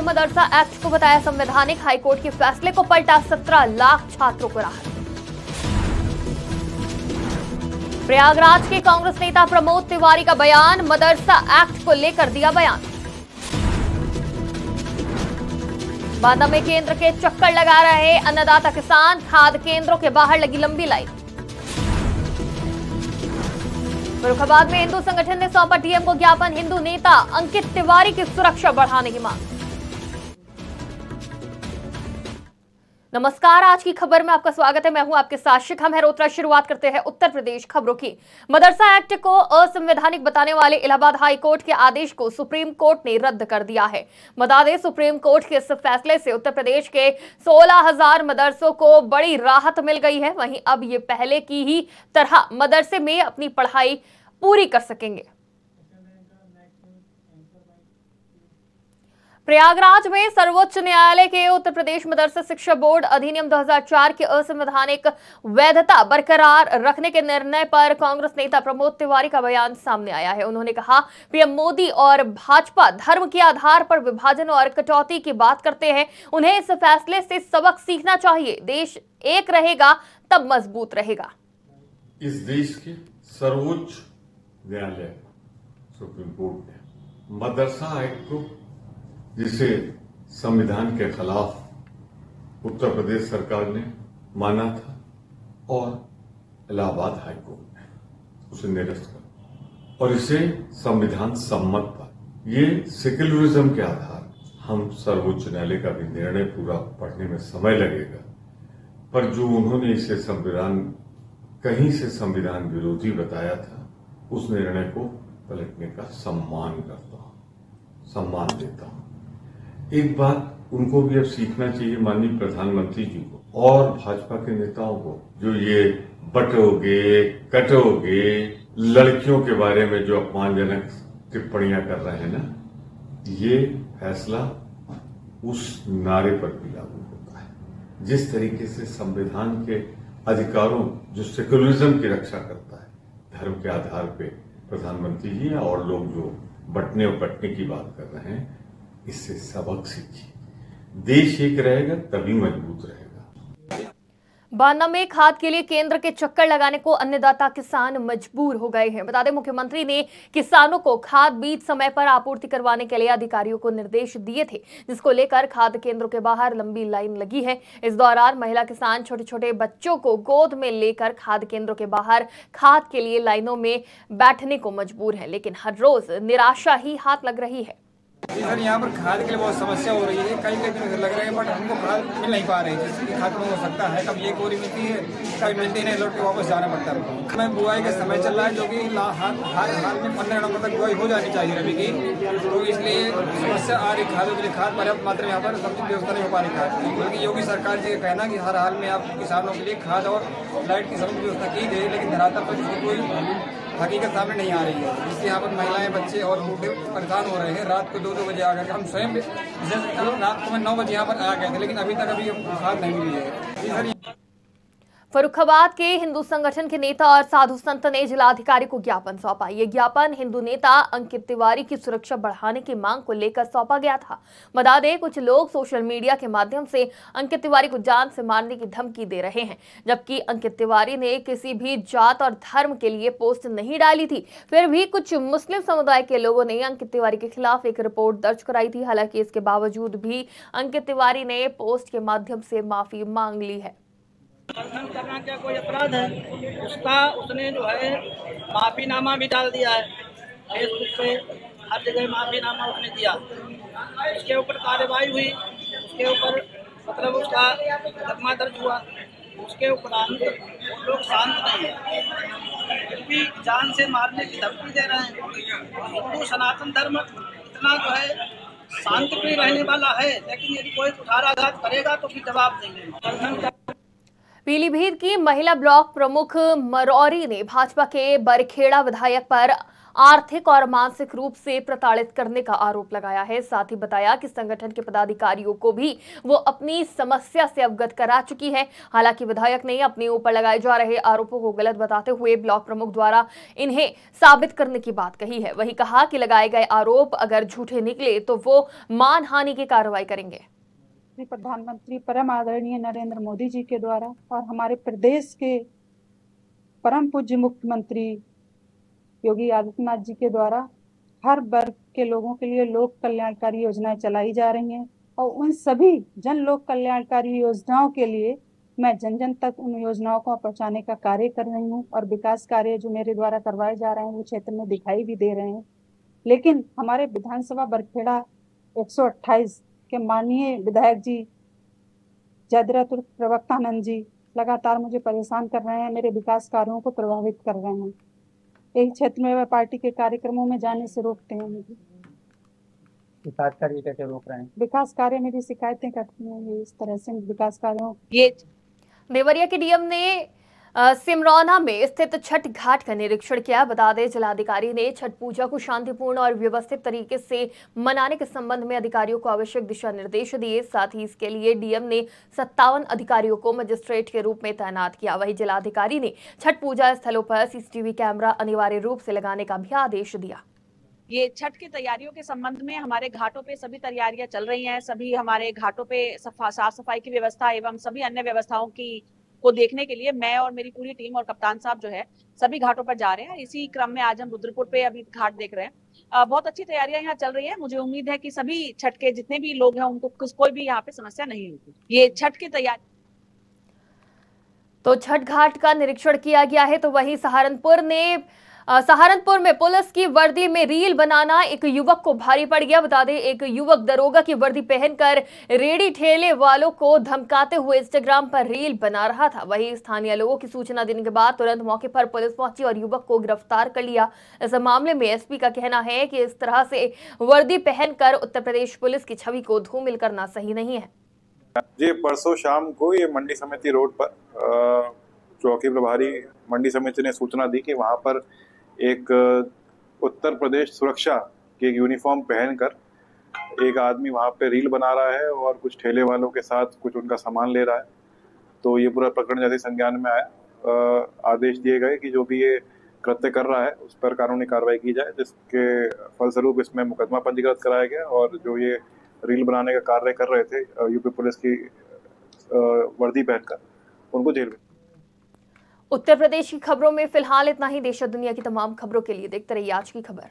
Court मदरसा act को बताया संवैधानिक हाईकोर्ट के फैसले को पलटा 17 लाख छात्रों को राहत। प्रयागराज के कांग्रेस नेता प्रमोद तिवारी का बयान मदरसा एक्ट को लेकर दिया बयान। बांदा में केंद्र के चक्कर लगा रहे अन्नदाता किसान, खाद केंद्रों के बाहर लगी लंबी लाइन। फरुखाबाद में हिंदू संगठन ने सौंपा डीएम को ज्ञापन, हिंदू नेता अंकित तिवारी की सुरक्षा बढ़ाने की मांग। नमस्कार आज की खबर में आपका स्वागत है। मैं हूँ आपके साथ शिखा मेहरोत्रा शुरुआत करते हैं उत्तर प्रदेश खबरों की। मदरसा एक्ट को असंवैधानिक बताने वाले इलाहाबाद हाई कोर्ट के आदेश को सुप्रीम कोर्ट ने रद्द कर दिया है। बता दें सुप्रीम कोर्ट के इस फैसले से उत्तर प्रदेश के 16,000 मदरसों को बड़ी राहत मिल गई है। वहीं अब ये पहले की ही तरह मदरसे में अपनी पढ़ाई पूरी कर सकेंगे। प्रयागराज में सर्वोच्च न्यायालय के उत्तर प्रदेश मदरसा शिक्षा बोर्ड अधिनियम 2004 की असंवैधानिक वैधता बरकरार रखने के निर्णय पर कांग्रेस नेता प्रमोद तिवारी का बयान सामने आया है। उन्होंने कहा, पीएम मोदी और भाजपा धर्म के आधार पर विभाजन और कटौती की बात करते हैं। उन्हें इस फैसले से सबक सीखना चाहिए। देश एक रहेगा, तब मज़बूत रहेगा। इस देश के सर्वोच्च न्यायालय, सुप्रीम कोर्ट ने मदरसा एक्ट को जिसे संविधान के खिलाफ उत्तर प्रदेश सरकार ने माना था और इलाहाबाद हाईकोर्ट ने उसे निरस्त कर और इसे संविधान सम्मत पर। ये सेक्युलरिज्म के आधार हम सर्वोच्च न्यायालय का भी निर्णय पूरा पढ़ने में समय लगेगा। पर जो उन्होंने इसे संविधान, कहीं से संविधान विरोधी बताया था, उस निर्णय को पलटने का सम्मान करता हूँ। सम्मान देता हूँ। एक बात उनको भी अब सीखना चाहिए माननीय प्रधानमंत्री जी को, और भाजपा के नेताओं को, जो ये बटोगे, कटोगे, लड़कियों के बारे में जो अपमानजनक टिप्पणियाँ कर रहे हैं ना, ये फैसला उस नारे पर भी लागू होता है। जिस तरीके से संविधान के अधिकारों, जो सेक्युलरिज्म की रक्षा करता है, धर्म के आधार पे प्रधानमंत्री जी और लोग जो बटने और कटने की बात कर रहे हैं इससे सबक सीखिए देश एक रहेगा, तभी मज़बूत रहेगा। बांदा में खाद के लिए केंद्र के चक्कर लगाने को अन्नदाता किसान मजबूर हो गए हैं। बता दें, मुख्यमंत्री ने किसानों को खाद बीज समय पर आपूर्ति करवाने के लिए अधिकारियों को निर्देश दिए थे, जिसको लेकर खाद केंद्रों के बाहर लंबी लाइन लगी है। इस दौरान महिला किसान छोटे छोटे बच्चों को गोद में लेकर खाद केंद्रों के बाहर खाद के लिए लाइनों में बैठने को मजबूर है, लेकिन हर रोज निराशा ही हाथ लग रही है। सर, यहाँ पर खाद के लिए बहुत समस्या हो रही है। कई कई दिन लग रहे हैं बट हमको खाद मिल नहीं पा रही है जिसकी खाद में हो सकता है। कभी एक बोरी मिलती है, कभी मिलती नहीं लौट के वापस जाना पड़ता है। हमें बुआई का समय चल रहा है, जो कि हाल हाल में पंद्रह नवंबर तक बुआई हो जानी चाहिए रवि की। तो इसलिए समस्या आ रही खादों के लिए। खाद पर्याप्त मात्रा में यहाँ पर सब्ज़ी व्यवस्था नहीं हो पा रही खाद बल्कि योगी सरकार जी का कहना कि हर हाल में आप किसानों के लिए खाद और लाइट की सब्ज़ी व्यवस्था की गई, लेकिन धरातल पर कोई हकीकत सामने नहीं आ रही है। जिससे यहाँ पर महिलाएँ, बच्चे और बूढ़े परेशान हो रहे हैं। रात को दो दो बजे आकर हम स्वयं रात को मैं नौ बजे यहाँ पर आ गए थे, लेकिन अभी तक अभी हम खाद नहीं मिली है। फरुखाबाद के हिंदू संगठन के नेता और साधु संत ने जिलाधिकारी को ज्ञापन सौंपा। ये ज्ञापन हिंदू नेता अंकित तिवारी की सुरक्षा बढ़ाने की मांग को लेकर सौंपा गया था। बता दें, कुछ लोग सोशल मीडिया के माध्यम से अंकित तिवारी को जान से मारने की धमकी दे रहे हैं, जबकि अंकित तिवारी ने किसी भी जात और धर्म के लिए पोस्ट नहीं डाली थी। फिर भी कुछ मुस्लिम समुदाय के लोगों ने अंकित तिवारी के खिलाफ एक रिपोर्ट दर्ज कराई थी। हालाँकि इसके बावजूद भी अंकित तिवारी ने पोस्ट के माध्यम से माफ़ी मांग ली है। दर्शन करना क्या कोई अपराध है? उसका उसने जो है माफीनामा भी डाल दिया है। फेसबुक पे हर जगह माफीनामा उसने दिया। उसके ऊपर कार्रवाई हुई। उसके ऊपर मतलब उसका मुकदमा दर्ज हुआ। उसके उपरांत लोग शांत नहीं है। फिर भी जान से मारने की धमकी दे रहे हैं। हिंदू सनातन धर्म इतना जो है शांतिप्रिय रहने वाला है। लेकिन यदि कोई कुठाराघात करेगा तो फिर जवाब देंगे। पीलीभीत की महिला ब्लॉक प्रमुख मरौरी ने भाजपा के बरखेड़ा विधायक पर आर्थिक और मानसिक रूप से प्रताड़ित करने का आरोप लगाया है। साथ ही बताया कि संगठन के पदाधिकारियों को भी वो अपनी समस्या से अवगत करा चुकी है। हालाँकि विधायक ने अपने ऊपर लगाए जा रहे आरोपों को गलत बताते हुए ब्लॉक प्रमुख द्वारा इन्हें साबित करने की बात कही है। वही कहा कि लगाए गए आरोप अगर झूठे निकले तो वो मानहानि की कार्रवाई करेंगे। श्री प्रधानमंत्री, परम आदरणीय नरेंद्र मोदी जी के द्वारा और हमारे प्रदेश के परम पूज्य मुख्यमंत्री योगी आदित्यनाथ जी के द्वारा हर वर्ग के लोगों के लिए लोक कल्याणकारी योजनाएँ चलाई जा रही हैं और उन सभी जन लोक कल्याणकारी योजनाओं के लिए मैं जन जन तक उन योजनाओं को पहुँचाने का कार्य कर रही हूँ और विकास कार्य जो मेरे द्वारा करवाए जा रहे हैं वो क्षेत्र में दिखाई भी दे रहे हैं। लेकिन हमारे विधानसभा बरखेड़ा 128 के माननीय विधायक जी जयद्रथ प्रवक्तानंद जी लगातार मुझे परेशान कर रहे हैं मेरे विकास कार्यों को प्रभावित कर रहे हैं। यही क्षेत्र में वह पार्टी के कार्यक्रमों में जाने से रोकते हैं मुझे। विकास कार्य कैसे रोक रहे हैं? विकास कार्य मेरी शिकायतें करती हैं ये इस तरह से विकास कार्यों ये देवरिया के डीएम ने सिमरौना में स्थित छठ घाट का निरीक्षण किया। बता दें, जिलाधिकारी ने छठ पूजा को शांतिपूर्ण और व्यवस्थित तरीके से मनाने के संबंध में अधिकारियों को आवश्यक दिशा निर्देश दिए। साथ ही इसके लिए डीएम ने सत्तावन अधिकारियों को मजिस्ट्रेट के रूप में तैनात किया। वहीं जिलाधिकारी ने छठ पूजा स्थलों पर सीसीटीवी कैमरा अनिवार्य रूप से लगाने का भी आदेश दिया। ये छठ की तैयारियों के संबंध में हमारे घाटों पे सभी तैयारियाँ चल रही हैं। सभी हमारे घाटों पे साफ़ सफ़ाई की व्यवस्था एवं सभी अन्य व्यवस्थाओं की को देखने के लिए मैं और मेरी पूरी टीम और कप्तान साहब जो है, सभी घाटों पर जा रहे हैं। इसी क्रम में आज हम रुद्रपुर पे अभी घाट देख रहे हैं। बहुत अच्छी तैयारियाँ यहाँ चल रही है। मुझे उम्मीद है कि सभी छठ के जितने भी लोग हैं, उनको कोई भी यहाँ पे समस्या नहीं होगी। ये छठ की तैयारी तो छठ घाट का निरीक्षण किया गया है तो वहीं सहारनपुर ने सहारनपुर में पुलिस की वर्दी में रील बनाना, एक युवक को भारी पड़ गया। बता दें, एक युवक दरोगा की वर्दी पहनकर रेडी ठेले वालों को धमकाते हुए इंस्टाग्राम पर रील बना रहा था। वहीं स्थानीय लोगों की सूचना देने के बाद तुरंत मौके पर पुलिस पहुँची और युवक को गिरफ़्तार कर लिया। इस मामले में एसपी का कहना है कि इस तरह से वर्दी पहनकर उत्तर प्रदेश पुलिस की छवि को धूमिल करना सही नहीं है। जी, परसों शाम को ये मंडी समिति रोड पर चौकी प्रभारी मंडी समिति ने सूचना दी कि वहाँ पर एक उत्तर प्रदेश सुरक्षा की एक यूनिफॉर्म पहनकर एक आदमी वहाँ पे रील बना रहा है और कुछ ठेले वालों के साथ कुछ उनका सामान ले रहा है। तो ये पूरा प्रकरण जैसे संज्ञान में आया। आदेश दिए गए कि जो भी ये कृत्य कर रहा है, उस पर कानूनी कार्रवाई की जाए, जिसके फलस्वरूप इसमें मुकदमा पंजीकृत कराया गया और जो ये रील बनाने का कार्य कर रहे थे यूपी पुलिस की वर्दी पहनकर, उनको जेल में उत्तर प्रदेश की खबरों में फ़िलहाल इतना ही। देश और दुनिया की तमाम खबरों के लिए देखते रहिए आज की खबर।